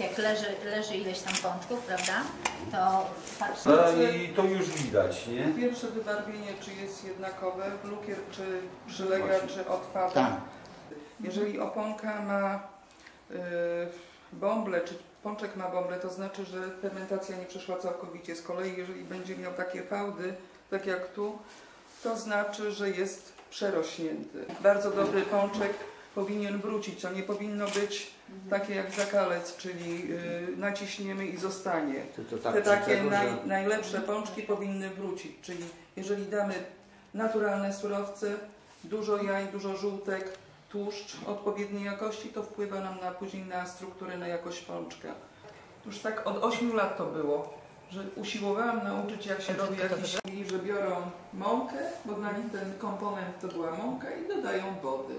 jak leży, leży ileś tam pączków, prawda, to patrzę, No i to już widać, nie? Pierwsze wybarwienie, czy jest jednakowe, lukier, czy przylega, Właśnie. czy odpada. Tak. Jeżeli oponka ma y, bąble, czy pączek ma bąble, to znaczy, że fermentacja nie przeszła całkowicie. Z kolei jeżeli będzie miał takie fałdy, tak jak tu, to znaczy, że jest przerośnięty. Bardzo dobry pączek powinien wrócić. To nie powinno być takie jak zakalec, czyli y, naciśniemy i zostanie. Tak Te takie tego, naj, że- najlepsze pączki powinny wrócić, czyli jeżeli damy naturalne surowce, dużo jaj, dużo żółtek, tłuszcz odpowiedniej jakości, to wpływa nam na później na strukturę, na jakość pączka. Już tak od 8 lat to było, że usiłowałam nauczyć jak się robi jakiś i że biorą mąkę, bo dla nich ten komponent to była mąka i dodają wody.